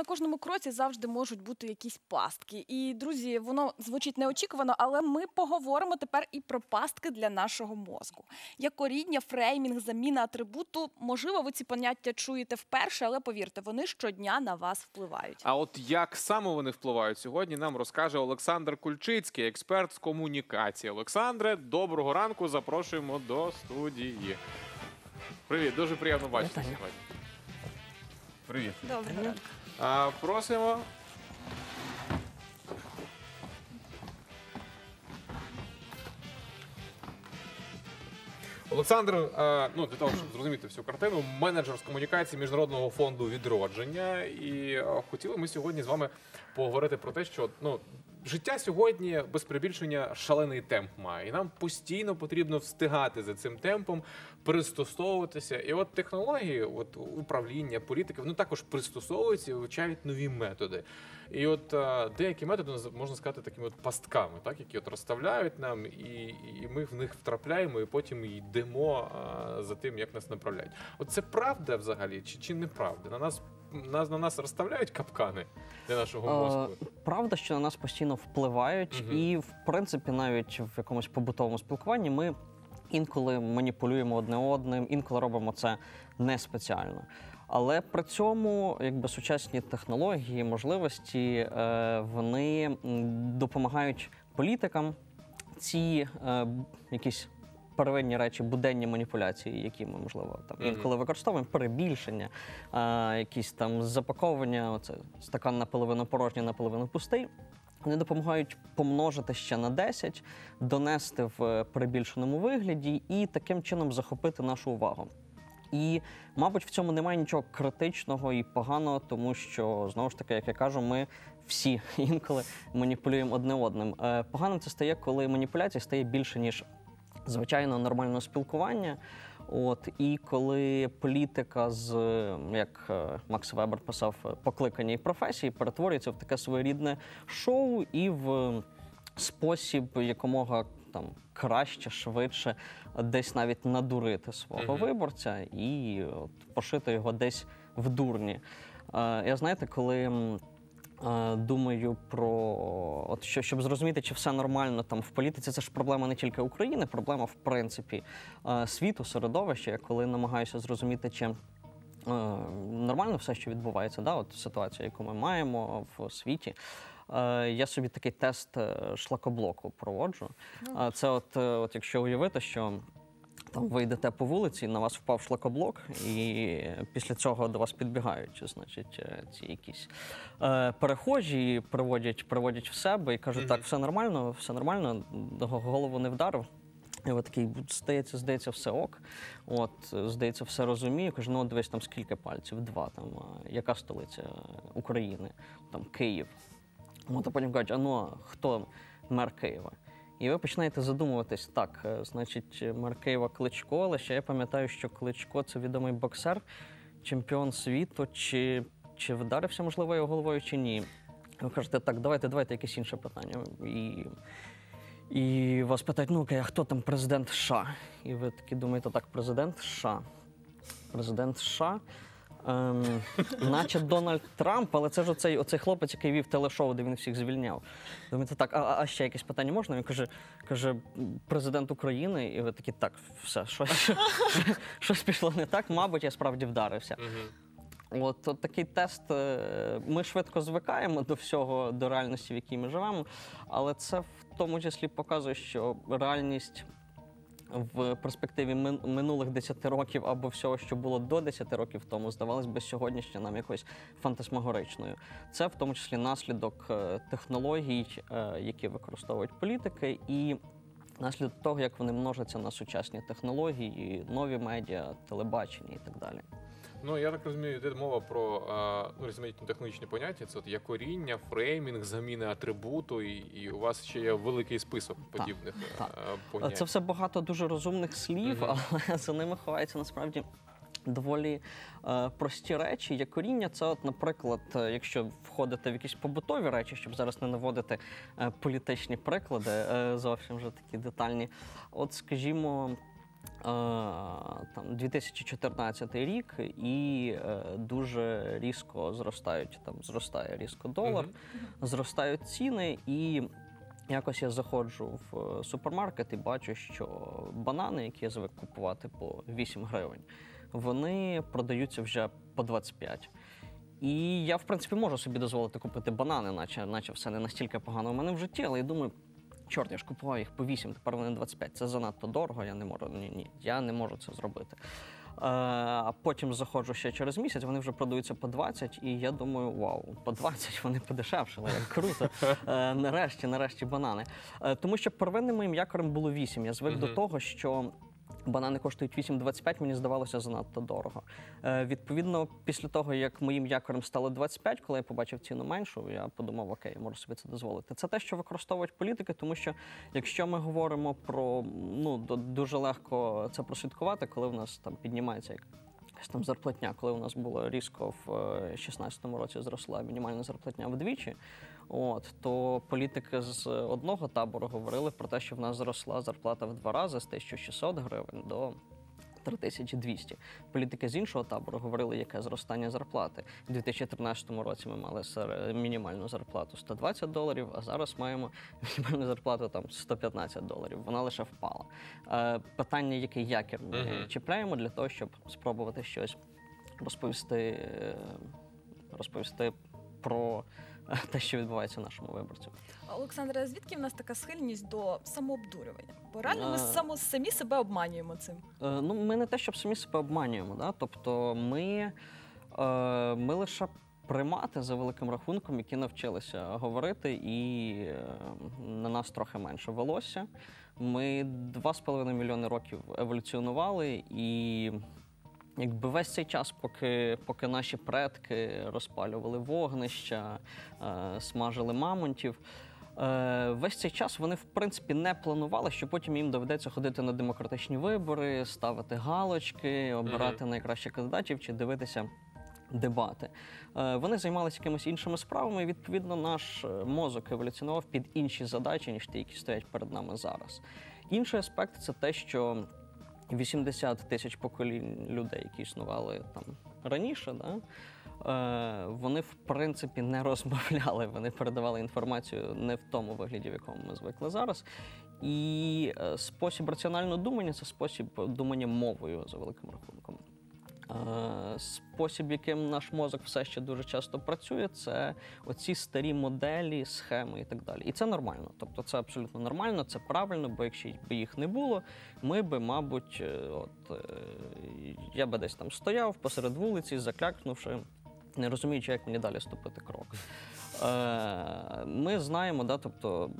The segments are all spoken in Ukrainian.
на кожному кроці завжди можуть бути якісь пастки. І друзі, воно звучить неочікувано, але ми поговоримо тепер і про пастки для нашого мозку. Як коріння, фреймінг, заміна атрибуту. Можливо, ви ці поняття чуєте вперше, але повірте, вони щодня на вас впливають. А от як саме вони впливають сьогодні, нам розкаже Олександр Кульчицький, експерт з комунікації. Олександре, доброго ранку. Запрошуємо до студії. Привіт, дуже приємно бачити сьогодні. Привіт. Доброго ранку. А, просимо. Олександр, ну для того, щоб зрозуміти всю картину, менеджер з комунікації міжнародного фонду відродження. І хотіли ми сьогодні з вами поговорити про те, що ну. Життя сьогодні без прибільшення шалений темп має, і нам постійно потрібно встигати за цим темпом, пристосовуватися. І от технології, от управління, політики, вони також пристосовуються і вивчають нові методи. І от е, деякі методи можна сказати такими от пастками, так які от розставляють нам, і, і ми в них втрапляємо, і потім йдемо е, за тим, як нас направляють. От це правда взагалі, чи, чи неправда? На нас нас на нас розставляють капкани для нашого Е, мозку. Правда, що на нас постійно впливають, і в принципі, навіть в якомусь побутовому спілкуванні ми інколи маніпулюємо одне одним, інколи робимо це не спеціально. Але при цьому, якби сучасні технології, можливості, е, вони допомагають політикам ці е, якісь. Первинні речі, буденні маніпуляції, які ми можливо там інколи використовуємо, перебільшення, а, якісь там запаковування, оце стакан наполовину порожній, наполовину пустий. Вони допомагають помножити ще на 10, донести в е, перебільшеному вигляді і таким чином захопити нашу увагу. І, мабуть, в цьому немає нічого критичного і поганого, тому що знову ж таки, як я кажу, ми всі інколи маніпулюємо одне одним. Е, Поганим це стає, коли маніпуляцій стає більше ніж звичайно нормального спілкування. От і коли політика з е, як е, Макс Вебер писав, е, покликання і професії перетворюється в таке своєрідне шоу і в спосіб якомога там краще, швидше, десь навіть надурити свого Мгм. виборця і от, пошити його десь в дурні. Е, я знаєте, коли. Е, Думаю про от що, щоб зрозуміти, чи все нормально там в політиці. Це ж проблема не тільки України, проблема в принципі е, світу, середовища. Я коли намагаюся зрозуміти, чи е, нормально все, що відбувається, да, от ситуація, яку ми маємо в світі. Я собі такий тест шлакоблоку проводжу. Це, от, от якщо уявити, що там ви йдете по вулиці, на вас впав шлакоблок, і після цього до вас підбігають, значить, е, ці якісь е, перехожі приводять, приводять в себе і кажуть, так, все нормально, все нормально, голову не вдарив. І от такий, здається, здається, все ок. От, е, здається, все розумію. Кажу, ну от дивись, там скільки пальців? Два. Там, яка столиця України? Там Київ. От, а потім кажуть, а ну, хто мер Києва? І ви починаєте задумуватись, так, е, значить, мер Києва Кличко, але ще я пам'ятаю, що Кличко це відомий боксер, чемпіон світу, чи, чи вдарився, можливо, його головою, чи ні. Ви кажете, так, давайте, давайте якесь інше питання. І, і вас питають, ну окей, а хто там президент США? І ви такі думаєте, так, президент США. Президент США. Ем, наче Дональд Трамп, але це ж оцей, оцей хлопець, який вів телешоу, де він всіх звільняв. Думаєте, так, а, а ще якесь питання можна? Він каже, каже, президент України, і ви такі, так, все, щось, щось пішло не так, мабуть, я справді вдарився. От, от такий тест. е, Ми швидко звикаємо до всього, до реальності, в якій ми живемо, але це в тому числі показує, що реальність в перспективі мин- минулих 10 років або всього, що було до 10 років тому, здавалось би сьогоднішня нам якось фантасмагоричною. Це в тому числі наслідок е, технологій, е, які використовують політики, і наслідок того, як вони множаться на сучасні технології, нові медіа, телебачення і так далі. Ну я так розумію, йде мова про ну, різноманітні технологічні поняття. Це от є коріння, фреймінг, заміни атрибуту, і, і у вас ще є великий список подібних е, так. понять. Це все багато дуже розумних слів, Мгм. але за ними ховається насправді. Доволі е, прості речі. Як коріння, це, от, наприклад, е, якщо входити в якісь побутові речі, щоб зараз не наводити е, політичні приклади, е, зовсім вже такі детальні. От, скажімо, там 2014 рік, і е, дуже різко зростають там, зростає різко долар, зростають ціни і. Якось я заходжу в е, супермаркет і бачу, що банани, які я звик купувати по 8 гривень, вони продаються вже по 25. І я, в принципі, можу собі дозволити купити банани, наче, наче все не настільки погано у мене в житті, але я думаю, чорт, я ж купував їх по 8, тепер вони 25. Це занадто дорого, я не можу. Ні, ні, я не можу це зробити. Е, А потім заходжу ще через місяць, вони вже продаються по 20, і я думаю, вау, по 20 вони подешевшили, як круто. Е, Нарешті, нарешті банани. Е, Тому що первинним моїм якорем було 8. Я звик до того, що. Банани коштують 8,25, мені здавалося занадто дорого. Е, відповідно, після того, як моїм якорем стало 25, коли я побачив ціну меншу, я подумав, окей, я можу собі це дозволити. Це те, що використовують політики, тому що якщо ми говоримо про ну дуже легко це прослідкувати, коли в нас там піднімається як- там зарплатня, коли у нас було різко в 2016 році зросла мінімальна зарплатня вдвічі. От то політики з одного табору говорили про те, що в нас зросла зарплата в два рази з 1600 гривень до 3200. Політики з іншого табору говорили, яке зростання зарплати. У 2013 році ми мали мінімальну зарплату 120 доларів, а зараз маємо мінімальну зарплату там 115 доларів. Вона лише впала. Е, питання, який якір ми чіпляємо для того, щоб спробувати щось розповісти, е, розповісти про те, що відбувається нашому виборцю. Олександре, звідки в нас така схильність до самообдурювання? Бо реально ми само, самі себе обманюємо цим. Е, Ну, ми не те, щоб самі себе обманюємо. Да? Тобто ми, е, ми лише примати за великим рахунком, які навчилися говорити, і е, на нас трохи менше волосся. Ми 2,5 мільйони років еволюціонували, і якби весь цей час, поки, поки наші предки розпалювали вогнища, е, смажили мамонтів. Е, Весь цей час вони в принципі не планували, що потім їм доведеться ходити на демократичні вибори, ставити галочки, обирати найкращих кандидатів чи дивитися дебати. Е, Вони займалися якимись іншими справами, і відповідно наш мозок еволюціонував під інші задачі, ніж ті, які стоять перед нами зараз. Інший аспект це те, що 80 тисяч поколінь людей, які існували там раніше, да, е, вони в принципі не розмовляли, вони передавали інформацію не в тому вигляді, в якому ми звикли зараз. І е, спосіб раціонального думання це спосіб думання мовою за великим рахунком. Е, Спосіб, яким наш мозок все ще дуже часто працює, це оці старі моделі, схеми і так далі. І це нормально. Тобто це абсолютно нормально, це правильно, бо якщо б їх не було, ми би, мабуть, е, от е, я би десь там стояв посеред вулиці, заклякнувши, не розуміючи, як мені далі ступити крок. Е, Ми знаємо, да, тобто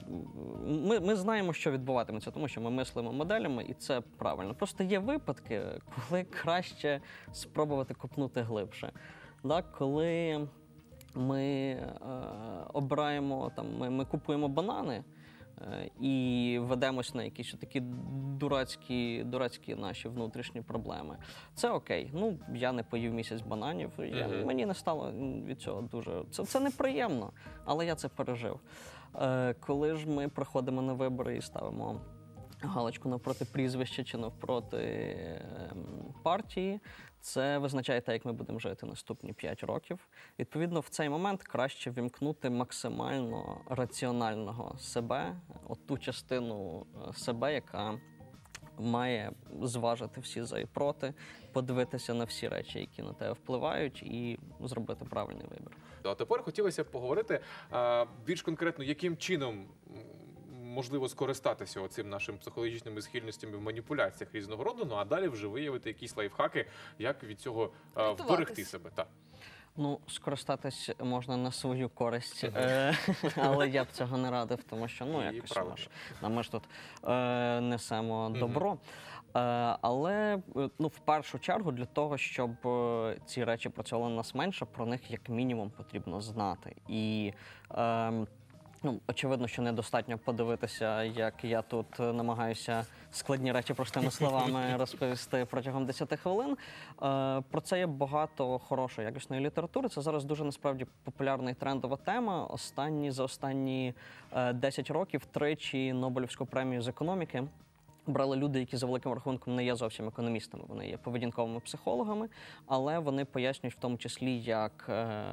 ми, ми знаємо, що відбуватиметься, тому що ми мислимо моделями, і це правильно. Просто є випадки, коли краще спробувати копнути глибше. Да, коли ми е, обираємо там, ми, ми купуємо банани. Е, І ведемось на якісь такі дурацькі, дурацькі наші внутрішні проблеми. Це окей. Ну я не поїв місяць бананів. Я, Мгм. Мені не стало від цього дуже. Це, це неприємно, але я це пережив. Е, коли ж ми приходимо на вибори і ставимо галочку навпроти прізвища чи навпроти ем, партії, це визначає те, як ми будемо жити наступні 5 років. Відповідно, в цей момент краще вімкнути максимально раціонального себе, от ту частину е, себе, яка має зважити всі за і проти, подивитися на всі речі, які на тебе впливають, і зробити правильний вибір. А тепер хотілося б поговорити більш конкретно, яким чином можливо скористатися цим нашим психологічними схильностями в маніпуляціях різного роду. Ну а далі вже виявити якісь лайфхаки, як від цього вберегти себе. Так. Ну, скористатись можна на свою користь, е, але я б цього не радив, тому що ну якось ми ж, ми ж тут е, несемо добро. Е, але е, ну, в першу чергу для того, щоб е, ці речі працювали на нас менше, про них як мінімум потрібно знати. І е, Ну, очевидно, що недостатньо подивитися, як я тут е, намагаюся складні речі простими словами розповісти протягом 10 хвилин. Е, Про це є багато хорошої якісної літератури. Це зараз дуже насправді популярна і трендова тема. Останні за останні е, 10 років тричі Нобелівську премію з економіки Брали люди, які за великим рахунком не є зовсім економістами, вони є поведінковими психологами, але вони пояснюють в тому числі, як е,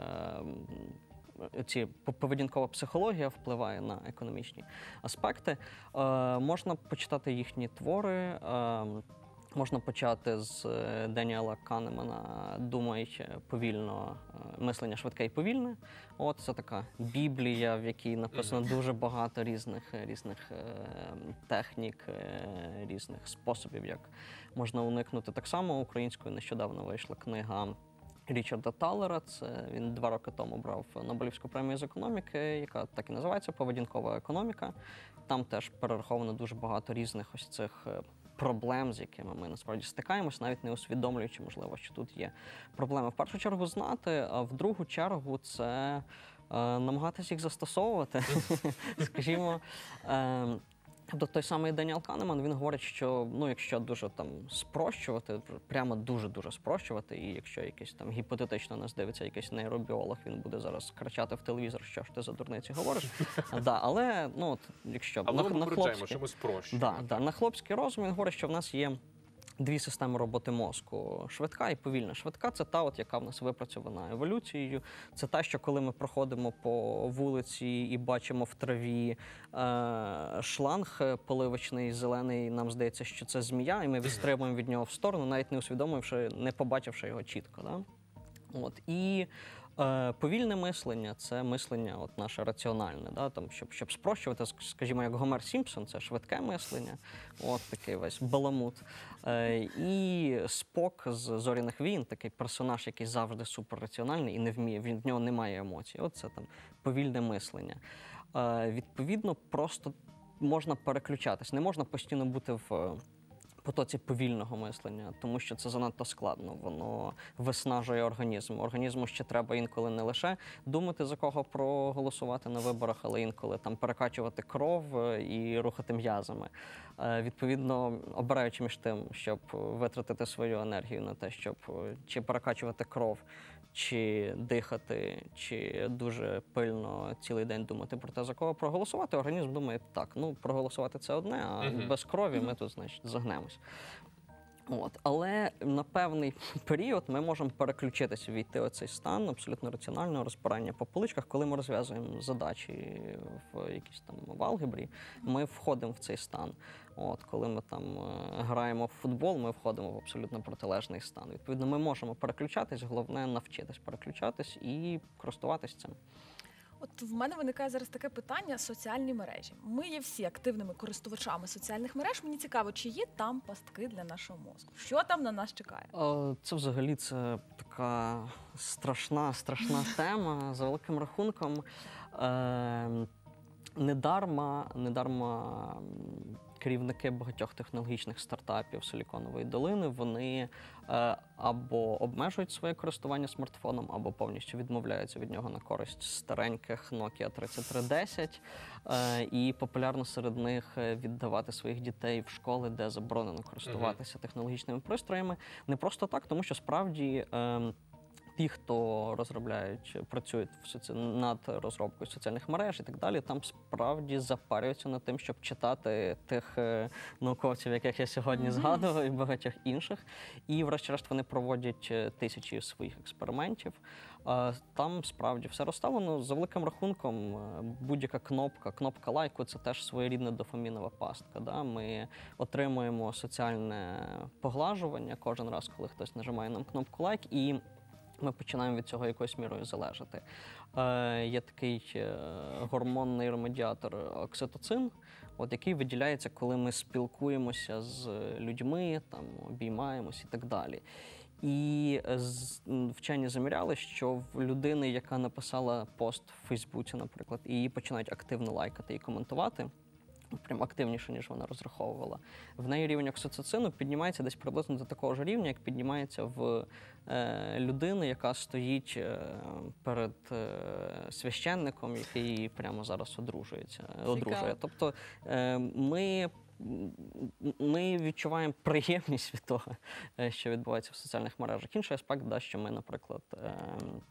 ці по- поведінкова психологія впливає на економічні аспекти. Е, можна почитати їхні твори. Е, Можна почати з е, Деніела Канемана Думай повільно, е, мислення швидке і повільне. От це така біблія, в якій написано дуже багато різних різних е, технік, е, різних способів, як можна уникнути. Так само українською нещодавно вийшла книга. Річарда Талера, це він два роки тому брав Нобелівську премію з економіки, яка так і називається Поведінкова економіка. Там теж перераховано дуже багато різних ось цих е, проблем, з якими ми насправді стикаємось, навіть не усвідомлюючи, можливо, що тут є проблеми. В першу чергу знати, а в другу чергу це е, намагатися їх застосовувати. Скажімо. Е, Тобто той самий Даніел Канеман він говорить, що ну, якщо дуже там спрощувати, прямо дуже-дуже спрощувати, і якщо якийсь там гіпотетично нас дивиться якийсь нейробіолог, він буде зараз кричати в телевізор, що ж ти за дурниці говориш. да, але ну от якщо Але ми на, хлопський, що ми спрощуємо. Да, да. На хлопський розум він говорить, що в нас є дві системи роботи мозку: швидка і повільна. Швидка це та, от, яка в нас випрацьована еволюцією. Це та, що коли ми проходимо по вулиці і бачимо в траві е, шланг поливочний, зелений, нам здається, що це змія, і ми відстрибуємо від нього в сторону, навіть не усвідомивши, не побачивши його чітко. Да? От. І е, повільне мислення це мислення от наше раціональне. Да? Там, щоб, щоб спрощувати, скажімо, як Гомер Сімпсон, це швидке мислення, от такий весь баламут. Е, і Спок з зоряних війн, такий персонаж, який завжди суперраціональний і не вміє, в нього немає емоцій. От це там повільне мислення. Е, відповідно, просто можна переключатись. Не можна постійно бути в. Потоці повільного мислення, тому що це занадто складно. Воно виснажує організм. Організму ще треба інколи не лише думати за кого проголосувати на виборах, але інколи там перекачувати кров е, і рухати м'язами. Е, Відповідно, обираючи між тим, щоб витратити свою енергію на те, щоб е, чи перекачувати кров. Чи дихати, чи дуже пильно цілий день думати про те, за кого проголосувати, організм думає, так, ну проголосувати це одне, а без крові ми тут, значить, загнемось. От. Але на певний період ми можемо переключитися, війти у цей стан абсолютно раціонального розпирання по поличках, коли ми розв'язуємо задачі в якійсь там в алгебрі, ми входимо в цей стан. От, коли ми там е, граємо в футбол, ми входимо в абсолютно протилежний стан. Відповідно, ми можемо переключатись, головне навчитись переключатись і користуватись цим. От в мене виникає зараз таке питання: соціальні мережі. Ми є всі активними користувачами соціальних мереж. Мені цікаво, чи є там пастки для нашого мозку. Що там на нас чекає? Це взагалі це така страшна, страшна тема за великим рахунком. Е, Недарма, недарма керівники багатьох технологічних стартапів Силіконової долини вони е, або обмежують своє користування смартфоном, або повністю відмовляються від нього на користь стареньких Nokia 3310. Е, і популярно серед них е, віддавати своїх дітей в школи, де заборонено користуватися технологічними пристроями. Не просто так, тому що справді. Ті, хто розробляють, працюють в соці... над розробкою соціальних мереж і так далі, там справді запарюються над тим, щоб читати тих е, науковців, яких я сьогодні згадував, і багатьох інших. І, врешті-решт, вони проводять е, тисячі своїх експериментів. Там справді все розставлено за великим рахунком. е, Будь-яка кнопка, кнопка лайку це теж своєрідна дофамінова пастка. Да? Ми отримуємо соціальне поглажування кожен раз, коли хтось нажимає нам кнопку лайк, і ми починаємо від цього якоюсь мірою залежати. Е, є такий е, гормон нейромедіатор окситоцин, от, який виділяється, коли ми спілкуємося з людьми, там, обіймаємось і так далі. І е, вчені заміряли, що в людини, яка написала пост в Фейсбуці, наприклад, і її починають активно лайкати і коментувати. Прям активніше, ніж вона розраховувала. В неї рівень окситоцину піднімається десь приблизно до такого ж рівня, як піднімається в е, людини, яка стоїть е, перед е, священником, який прямо зараз одружується. одружує. Тобто е, ми. Ми відчуваємо приємність від того, е, що відбувається в соціальних мережах. Інший аспект, да, що ми, наприклад, ем,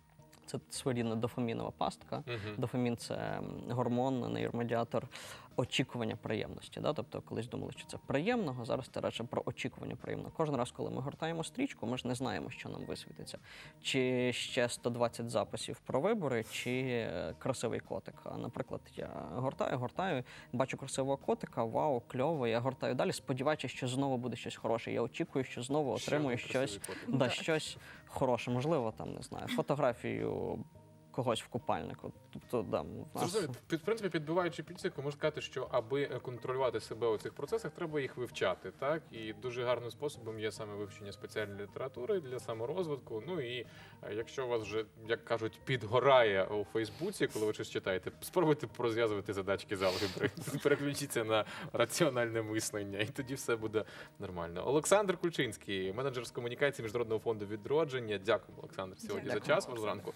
Це своєрідна дофамінова пастка. Мгм. Дофамін це гормон, нейромедіатор очікування приємності. Да? Тобто, колись думали, що це приємного, зараз це радше про очікування приємного. Кожен раз, коли ми гортаємо стрічку, ми ж не знаємо, що нам висвітиться. Чи ще 120 записів про вибори, чи е, красивий котик. А, наприклад, я гортаю, гортаю, бачу красивого котика, вау, кльово, я гортаю далі, сподіваючись, що знову буде щось хороше. Я очікую, що знову отримую один щось, да, щось хороше. Можливо, там не знаю, фотографію когось в купальнику. Тобто, да, нас... Зрозуміло. Під, в принципі, підбиваючи підсумку, можна сказати, що аби контролювати себе у цих процесах, треба їх вивчати. Так і дуже гарним способом є саме вивчення спеціальної літератури для саморозвитку. Ну і е, якщо у вас вже, як кажуть, підгорає у Фейсбуці, коли ви щось читаєте, спробуйте порозв'язувати задачки з алгебри. Переключіться на раціональне мислення, і тоді все буде нормально. Олександр Кульчинський, менеджер з комунікації міжнародного фонду відродження. Дякую, Олександр, сьогодні Дякую. за час ваш зранку.